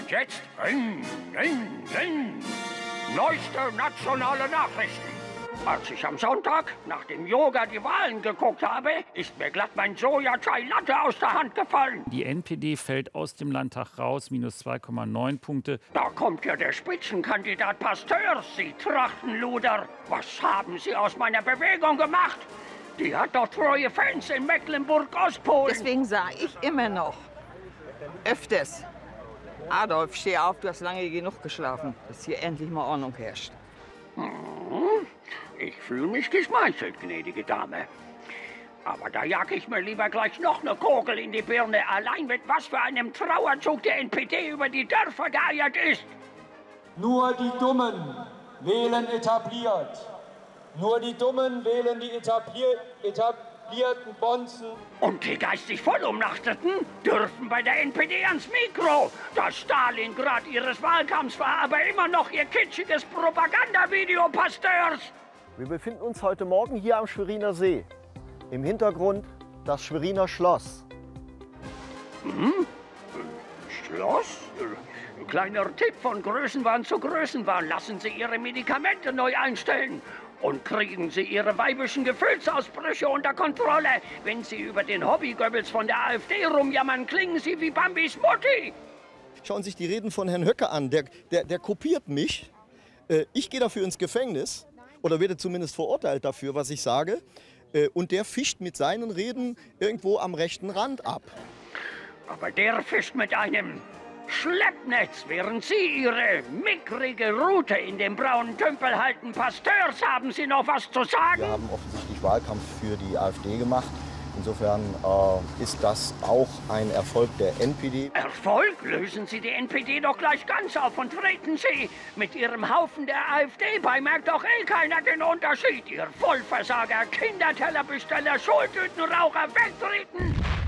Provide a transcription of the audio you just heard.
Und jetzt, ring, ring, ring. Neueste nationale Nachrichten. Als ich am Sonntag nach dem Yoga die Wahlen geguckt habe, ist mir glatt mein Soja-Chai-Latte aus der Hand gefallen. Die NPD fällt aus dem Landtag raus, minus 2,9 Punkte. Da kommt ja der Spitzenkandidat Pasteur, Sie Trachtenluder. Was haben Sie aus meiner Bewegung gemacht? Die hat doch treue Fans in Mecklenburg-Ostpolen. Deswegen sage ich immer noch, öfters, Adolf, steh auf, du hast lange genug geschlafen, dass hier endlich mal Ordnung herrscht. Hm, ich fühle mich geschmeichelt, gnädige Dame. Aber da jag ich mir lieber gleich noch eine Kugel in die Birne, allein mit was für einem Trauerzug der NPD über die Dörfer geeiert ist. Nur die Dummen wählen etabliert. Nur die Dummen wählen die etablier etablierten Bonzen. Und die geistig Vollumnachteten dürfen bei der NPD ans Mikro. Das Stalingrad ihres Wahlkampfs war aber immer noch ihr kitschiges Propagandavideo, Pasteurs. Wir befinden uns heute Morgen hier am Schweriner See. Im Hintergrund das Schweriner Schloss. Hm? Schloss? Kleiner Tipp von Größenwahn zu Größenwahn. Lassen Sie Ihre Medikamente neu einstellen. Und kriegen Sie Ihre weibischen Gefühlsausbrüche unter Kontrolle. Wenn Sie über den Hobby-Goebbels von der AfD rumjammern, klingen Sie wie Bambis Mutti. Schauen Sie sich die Reden von Herrn Höcke an. Der, der, der kopiert mich. Äh, ich gehe dafür ins Gefängnis oder werde zumindest verurteilt dafür, was ich sage. Äh, und der fischt mit seinen Reden irgendwo am rechten Rand ab. Aber der fischt mit einem Schleppnetz, während Sie Ihre mickrige Route in dem braunen Tümpel halten. Pasteurs, haben Sie noch was zu sagen? Wir haben offensichtlich Wahlkampf für die AfD gemacht. Insofern äh, ist das auch ein Erfolg der NPD. Erfolg? Lösen Sie die NPD doch gleich ganz auf und treten Sie mit Ihrem Haufen der AfD bei. Merkt doch eh keiner den Unterschied. Ihr Vollversager, Kindertellerbesteller, Schultütenraucher, wegtreten!